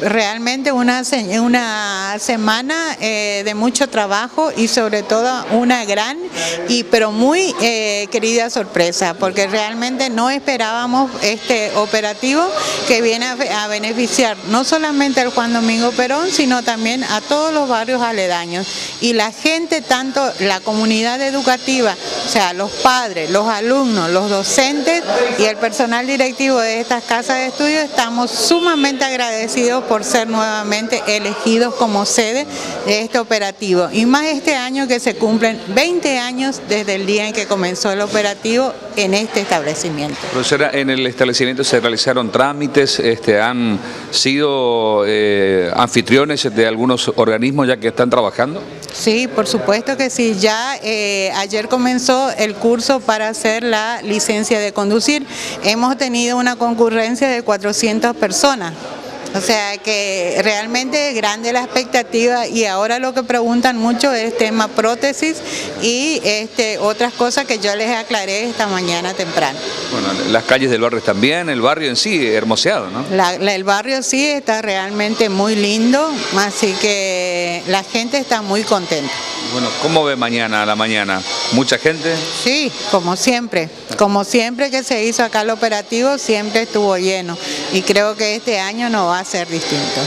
realmente una, una semana eh, de mucho trabajo y sobre todo una gran y pero muy eh, querida sorpresa, porque realmente no esperábamos este operativo que viene a, beneficiar no solamente al Juan Domingo Perón, sino también a todos los barrios aledaños. Y la gente, tanto la comunidad educativa, o sea, los padres, los alumnos, los docentes y el personal directivo de estas casas de estudio, estamos sumamente agradecidos por ser nuevamente elegidos como sede de este operativo. Y más este año que se cumplen 20 años desde el día en que comenzó el operativo en este establecimiento. Profesora, en el establecimiento se realizaron trámites, este, han sido eh, anfitriones de algunos organismos ya que están trabajando. Sí, por supuesto que sí. Ya eh, ayer comenzó el curso para hacer la licencia de conducir. Hemos tenido una concurrencia de 400 personas. O sea que realmente grande la expectativa y ahora lo que preguntan mucho es tema prótesis y este, otras cosas que yo les aclaré esta mañana temprano. Bueno, las calles del barrio están bien, el barrio en sí hermoseado, ¿no? el barrio sí está realmente muy lindo, así que la gente está muy contenta. Bueno, ¿cómo ve mañana a la mañana? ¿Mucha gente? Sí, como siempre. Como siempre que se hizo acá el operativo, siempre estuvo lleno. Y creo que este año no va a ser distinto.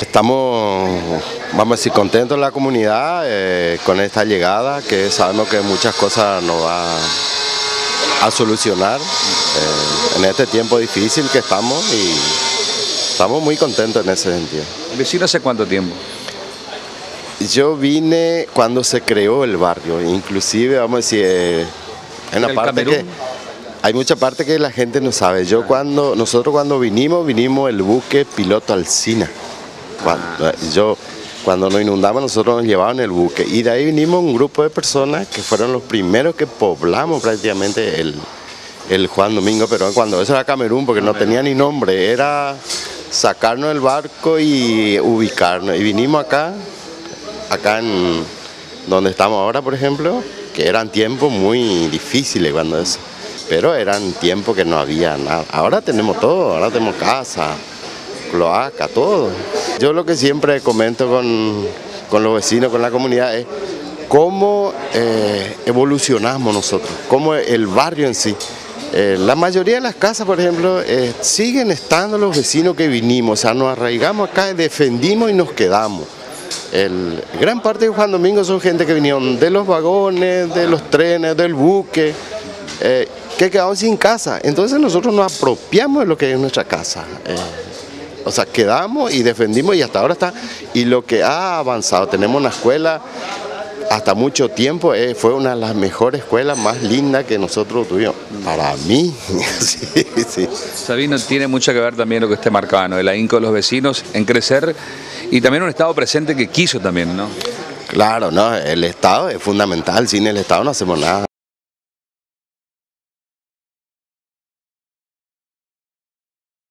Estamos, vamos a decir, contentos en la comunidad eh, con esta llegada, que sabemos que muchas cosas nos va a solucionar eh, en este tiempo difícil que estamos y estamos muy contentos en ese sentido. ¿Vecino hace cuánto tiempo? Yo vine cuando se creó el barrio, inclusive vamos a decir, eh, en la parte que hay mucha parte que la gente no sabe. Yo cuando nosotros cuando vinimos vinimos el buque piloto Alcina. Cuando, eh, yo cuando nos inundamos nosotros nos llevaban el buque y de ahí vinimos un grupo de personas que fueron los primeros que poblamos prácticamente el, el Juan Domingo Perón, cuando eso era Camerún, porque no tenía ni nombre, era sacarnos el barco y ubicarnos. Y vinimos acá acá en donde estamos ahora, por ejemplo, que eran tiempos muy difíciles cuando eso, pero eran tiempos que no había nada. Ahora tenemos todo, ahora tenemos casa, cloaca, todo. Yo lo que siempre comento con, los vecinos, con la comunidad, es cómo eh, evolucionamos nosotros, cómo el barrio en sí. Eh, la mayoría de las casas, por ejemplo, eh, siguen estando los vecinos que vinimos, o sea, nos arraigamos acá, defendimos y nos quedamos. El, gran parte de Juan Domingo son gente que vinieron de los vagones, de los trenes, del buque, eh, que quedaron sin casa. Entonces nosotros nos apropiamos de lo que es nuestra casa. Eh, o sea, quedamos y defendimos y hasta ahora está. Y lo que ha avanzado, tenemos una escuela hasta mucho tiempo, eh, fue una de las mejores escuelas más lindas que nosotros tuvimos. Para mí, sí, sí. Sabino, tiene mucho que ver también lo que usted marcaba, ¿no? El ahínco de los vecinos en crecer y también un Estado presente que quiso también, ¿no? Claro, no, el Estado es fundamental, sin el Estado no hacemos nada.